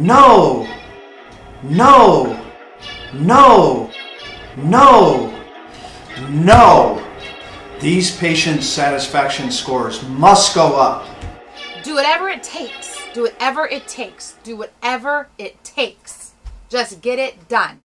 No! No! No! No! No! These patient satisfaction scores must go up. Do whatever it takes. Do whatever it takes. Do whatever it takes. Just get it done.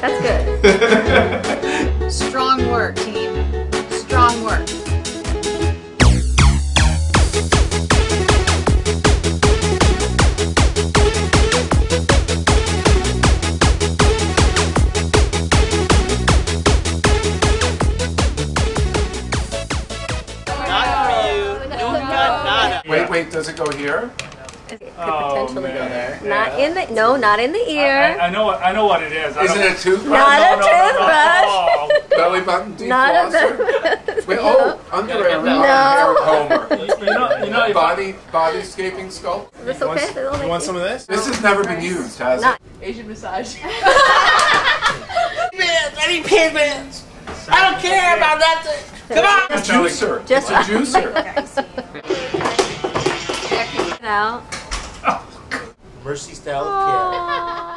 That's good. Strong work, team. Strong work. Oh, wait, wait, does it go here? It could Oh, potentially go man. there. Yeah. Not in the no, not in the I, ear. I know what I know what it is. I Is don't- it a toothbrush? Not no, a no, no, no. toothbrush. Oh. Belly button Not a deflosser? Wait, oh, underarm No. hair Homer. You, you know, you know, if Body, bodyscaping sculpt? This okay? This will You want some of this? This has never been used, has Not- it? Asian massage. It's a juicer. Just- a juicer. it out. Mercy style of care.